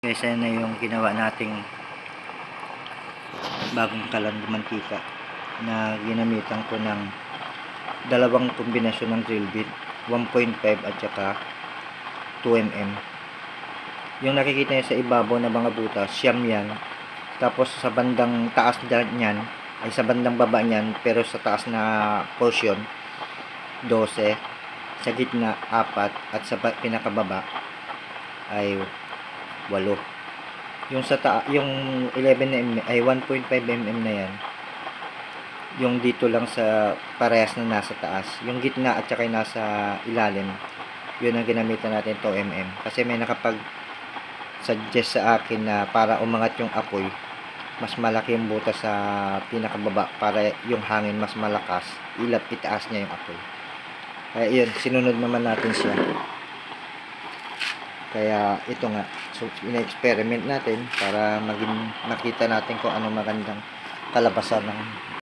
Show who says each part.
Speaker 1: Yan na yung ginawa nating bagong kalan mantika na ginamitan ko ng dalawang kombinasyon ng drill bit 1.5 at saka 2mm yung nakikita niyo sa ibabaw na mga butas siyam yan. Tapos sa bandang taas niyan ay sa bandang baba niyan pero sa taas na portion 12 sa gitna 4 at sa ba- pinakababa ay 8 yung sa ta yung 11 mm ay 1.5 mm na yan yung dito lang sa parehas na nasa taas. Yung gitna at saka nasa ilalim yun ang ginamitan natin to mm kasi may nakapag suggest sa akin na para umangat yung apoy mas malaki yung butas sa pinakababa para yung hangin mas malakas ilap itaas niya yung apoy. Kaya yun sinunod naman natin siya kaya ito nga so ina-experiment natin para maging makita natin kung ano magandang kalabasan ng